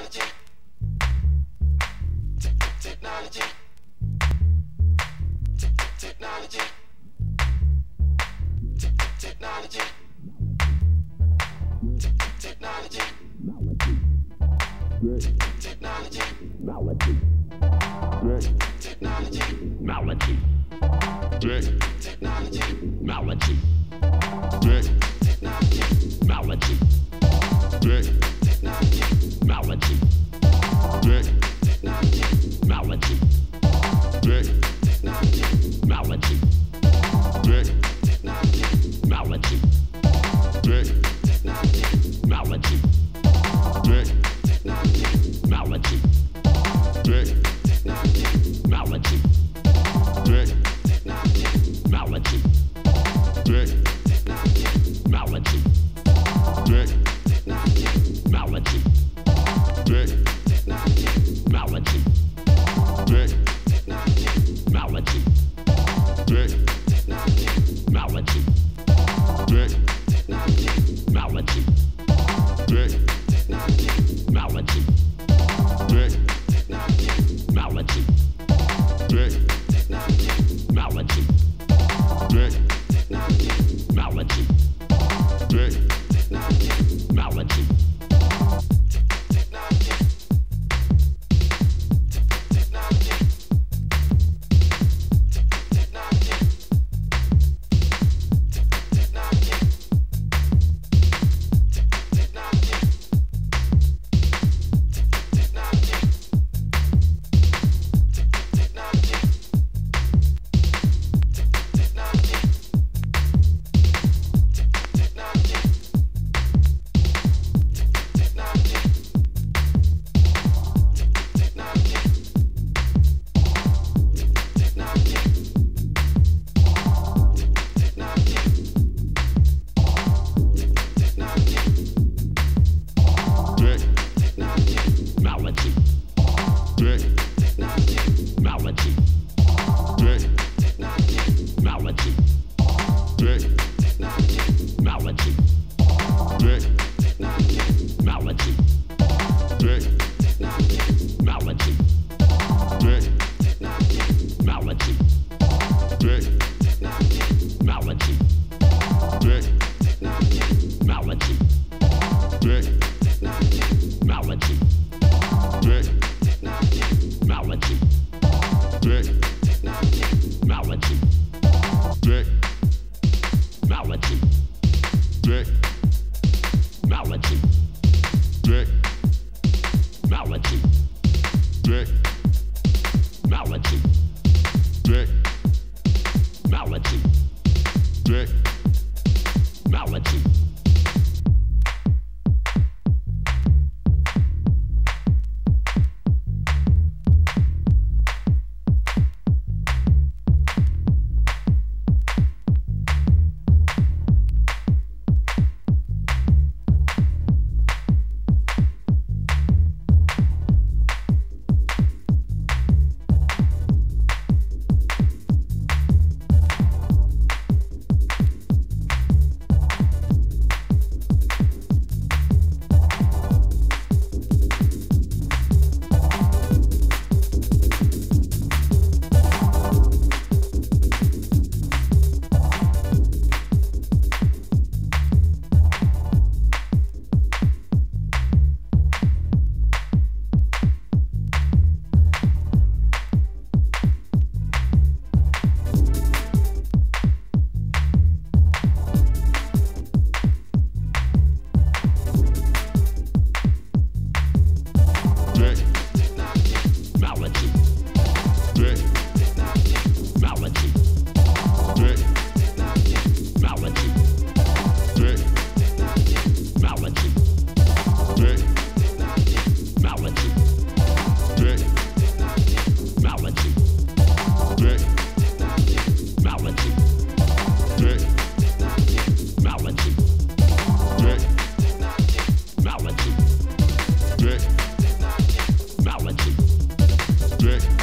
Technology. Technology. Technology. Technology. Technology. Technology. Technology. Technology. Technology. Technology. Technology. Technology. Technology. melody. Day. Tech. Technology. Technology. Technology. music.